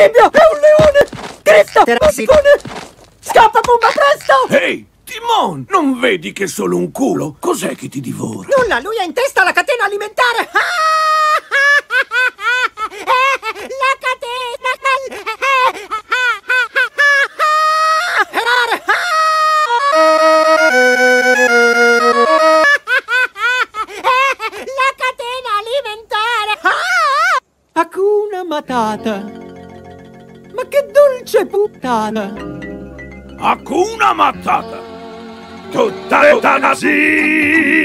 Emio, è un leone! Cristo, Terasicone! Scappa, Pumba, presto! Ehi, Timon, non vedi che è solo un culo? Cos'è che ti divora? Nulla, lui ha in testa la catena alimentare! La catena! La catena alimentare! Hakuna Matata! Ma che dolce puttana! Hakuna Matata! Tutta eutanasia!